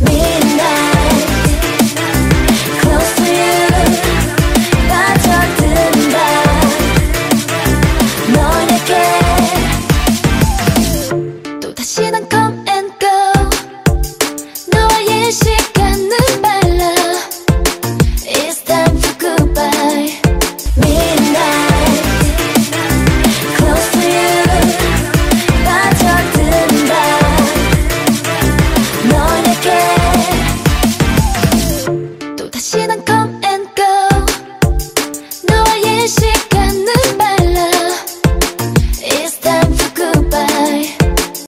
midnight. Eşek